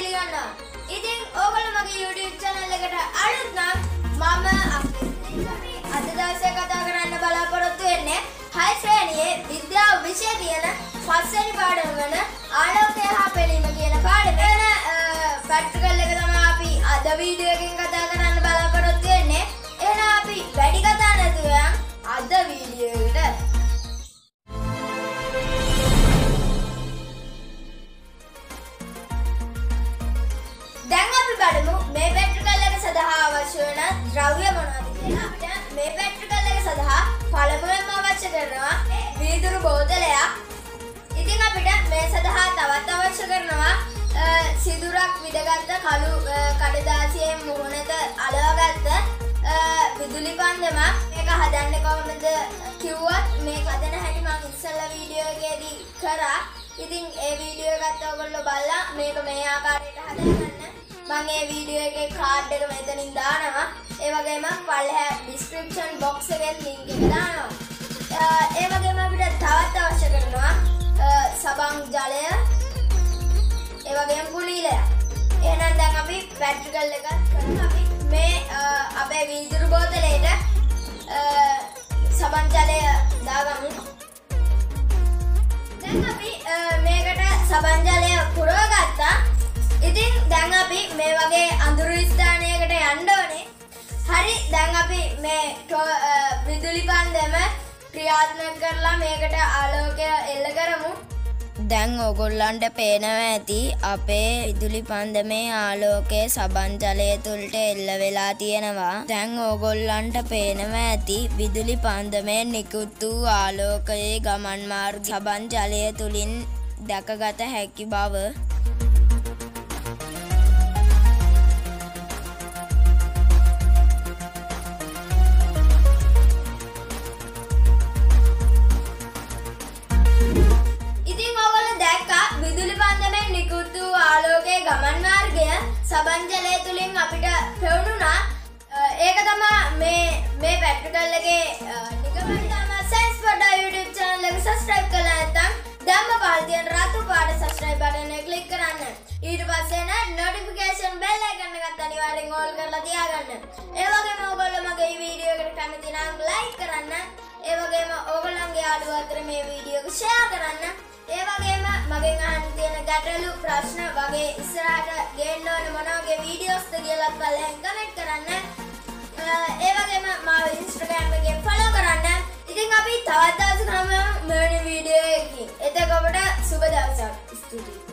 පිළිගන්නවා. ඉතින් ඕගොල්ලෝ මගේ YouTube channel එකට අලුත් නම් මම අපේ අද දවසේ කතා කරන්න බලාපොරොත්තු වෙන්නේ 6 ශ්‍රේණියේ විද්‍යාව විෂය කියන පස්වෙනි පාඩම වෙන ආලෝකය හා පෙළීම කියන පාඩම. එන ප්‍රැක්ටිකල් එක තමයි අපි අද වීඩියෝ එකෙන් ද්‍රව්‍ය මොනවද කියලා. අපිට මේ පැට්‍රිකල් එක සඳහා පළමුවෙන්ම අවශ්‍ය කරනවා වීදුරු බෝතලයක්. ඉතින් අපිට මේ සඳහා තවත් අවශ්‍ය කරනවා අ, සිදුරක් විදගත්ත කළු අ, කඩදාසියෙන් මුහුණට අලවගත්ත අ, විදුලි පන්දමක්. මේක හදන්නේ කොහොමද කිව්වොත් මේක හදන හැටි මම ඉස්සෙල්ලා වීඩියෝ එකේදී කරා. ඉතින් ඒ වීඩියෝ එකත් ඔයගොල්ලෝ බලලා මේක මේ ආකාරයට හදාගන්න මම ඒ වීඩියෝ එකේ කාඩ් එක මෙතනින් දානවා ඒ වගේම පල්ලෙහා ඩිස්ක්‍රිප්ෂන් බොක්ස් එකේ ලින්ක් එක දානවා අ, ඒ වගේම අපිට තවත් අවශ්‍ය කරනවා අ, සබන් ජලය ඒ වගේම කුලීලය එහෙනම් දැන් අපි ප්‍රැක්ටිකල් එකක් කරමු අපි මේ අ, අපේ වීදුරු බෝතලේට අ, සබන් ජලය දාගමු දැන් අපි අ, මේකට සබන් ජලය පුරවගත්තා. ඉතින් දැන් අපි මේ වගේ අඳුරු ස්ථානයකට යන්න ඕනේ. හරි දැන් අපි මේ ටෝ- අ, විදුලි පන්දම ක්‍රියාත්මක කරලා මේකට ආලෝකය එල්ල කරමු. දැන් ඕගොල්ලන්ට පේනවා ඇති අපේ විදුලි පන්දමේ ආලෝකය සබන් ජලය තුළට එල්ල වෙලා තියෙනවා. දැන් ඕගොල්ලන්ට පේනවා ඇති විදුලි පන්දමේ නිකුත් වූ ආලෝකයේ ගමන් මාර්ග සබන් ජලය තුළින් දැකගත හැකි බව. ආලෝකයේ ගමන් මාර්ගය සබන් ජලය තුලින් අපිට පෙවුණුනා. අ, ඒක තමයි මේ මේ ප්‍රැක්ටිකල් එකේ අ, නිගමනය තමයි සයන්ස් පොඩා YouTube channel එක subscribe කරලා නැත්නම් දැම්ම පහළ තියෙන රතු පාට subscribe button එක click කරන්න. ඊට පස්සේ එන notification bell icon එකත් අනිවාර්යෙන් all කරලා තියාගන්න. ඒ වගේම ඔයගොල්ලෝ මගේ වීඩියෝ එකට කැමති නම් like කරන්න. ඒ වගේම ඕගොල්ලන්ගේ යාළුවෝ අතර මේ වීඩියෝ එක share කරන්න. ඒ වගේම මගෙන් අහන්න තියෙන ගැටලු ප්‍රශ්න වගේ ඉස්සරහට ගේන්න ඕන මොන වගේ වීඩියෝස්ද කියලා බලෙන් කමෙන්ට් කරන්න. අ, ඒ වගේම මාව Instagram එකෙන් follow කරන්න. ඉතින් අපි තවත් දවසක හමු මෙවැනි වීඩියෝ එකකින්. එතකොට සුබ දවසක්. ස්තුතියි.